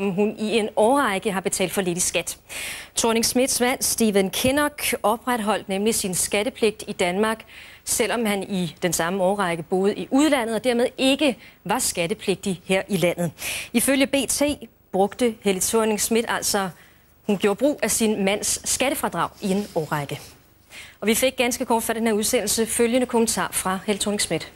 om hun i en årrække har betalt for lidt i skat. Thorning Smiths mand, Steven Kinnock, opretholdt nemlig sin skattepligt i Danmark, selvom han i den samme årrække boede i udlandet og dermed ikke var skattepligtig her i landet. Ifølge BT brugte Helle thorning Smith altså, hun gjorde brug af sin mands skattefradrag i en årrække. Og vi fik ganske kort for den her udsendelse følgende kommentar fra Helle thorning Schmidt.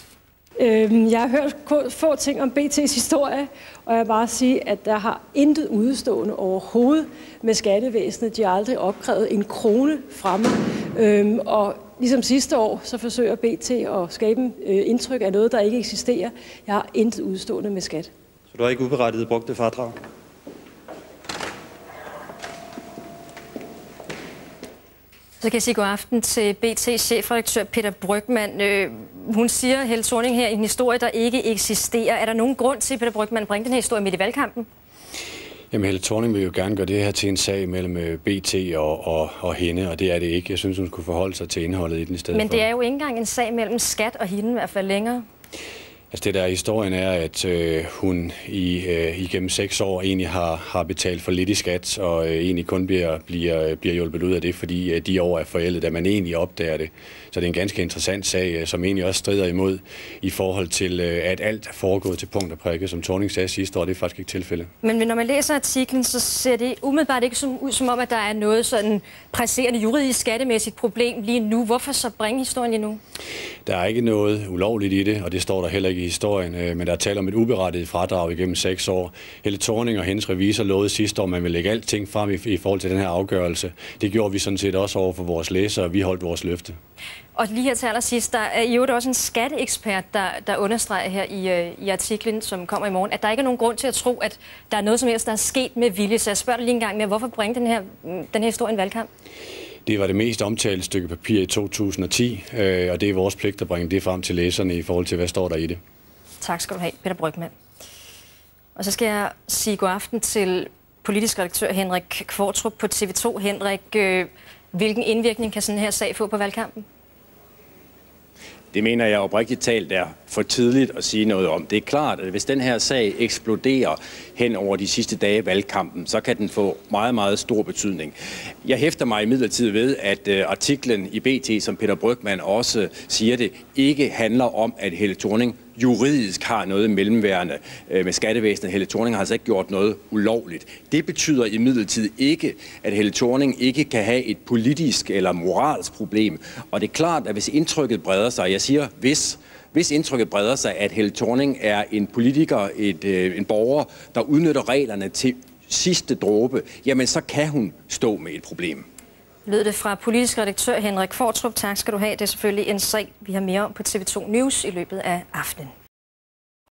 Øhm, jeg har hørt få ting om BT's historie, og jeg vil bare sige, at der har intet udstående overhovedet med skattevæsenet. De har aldrig opkrævet en krone fra mig. Øhm, og ligesom sidste år, så forsøger BT at skabe øh, indtryk af noget, der ikke eksisterer. Jeg har intet udstående med skat. Så du har ikke uberettiget brugt det fradrag? Så kan jeg sige god aften til BT chefredaktør Peter Brygman. Øh, hun siger, Helle Thorning her, en historie, der ikke eksisterer. Er der nogen grund til, Peter Brygman, at bringe den her historie midt i valgkampen? Jamen, Helle Thorning vil jo gerne gøre det her til en sag mellem øh, BT og, og, og hende, og det er det ikke. Jeg synes, hun skulle forholde sig til indholdet i den i stedet Men det for. er jo ikke engang en sag mellem skat og hende, i hvert fald længere. Altså det der historien er, at øh, hun i, øh, igennem seks år egentlig har, har betalt for lidt i skat, og øh, egentlig kun bliver, bliver, bliver hjulpet ud af det, fordi øh, de år er forældet, da man egentlig opdager det. Så det er en ganske interessant sag, øh, som egentlig også strider imod i forhold til, øh, at alt er foregået til punkt og prikke, som Torning sagde sidste år. Det er faktisk ikke tilfældet. Men når man læser artiklen, så ser det umiddelbart ikke som, ud som om, at der er noget sådan presserende juridisk skattemæssigt problem lige nu. Hvorfor så bringe historien lige nu? Der er ikke noget ulovligt i det, og det står der heller ikke historien, øh, men der er tale om et uberettiget fradrag igennem seks år. Helle Thorning og hendes revisor lovede sidste år, at man ville lægge alting frem i, i forhold til den her afgørelse. Det gjorde vi sådan set også over for vores læsere, og vi holdt vores løfte. Og lige her til allersidst, der er jo også en skatteekspert, der, der understreger her i, øh, i artiklen, som kommer i morgen, at der ikke er nogen grund til at tro, at der er noget som helst, der er sket med vilje. Så jeg spørger dig lige en gang mere, hvorfor bringe den her, mm, den her historie i en valgkamp? Det var det mest omtalte stykke papir i 2010, øh, og det er vores pligt at bringe det frem til læserne i forhold til, hvad står der i det. Tak skal du have, Peter Brygman. Og så skal jeg sige god aften til politisk redaktør Henrik Kvartrup på TV2. Henrik, øh, hvilken indvirkning kan sådan her sag få på valgkampen? Det mener jeg oprigtigt talt er for tidligt at sige noget om. Det er klart, at hvis den her sag eksploderer hen over de sidste dage af valgkampen, så kan den få meget, meget stor betydning. Jeg hæfter mig imidlertid ved, at øh, artiklen i BT, som Peter Brygman også siger det, ikke handler om, at Helle Thorning juridisk har noget mellemværende øh, med skattevæsenet. Helle Thorning har altså ikke gjort noget ulovligt. Det betyder imidlertid ikke, at Helle Thorning ikke kan have et politisk eller moralsk problem. Og det er klart, at hvis indtrykket breder sig, jeg siger hvis, hvis indtrykket breder sig, at Helle Thorning er en politiker, et, øh, en borger, der udnytter reglerne til sidste dråbe, jamen så kan hun stå med et problem. Lød det fra politisk redaktør Henrik Fortrup. Tak skal du have. Det er selvfølgelig en sag, vi har mere om på TV2 News i løbet af aftenen.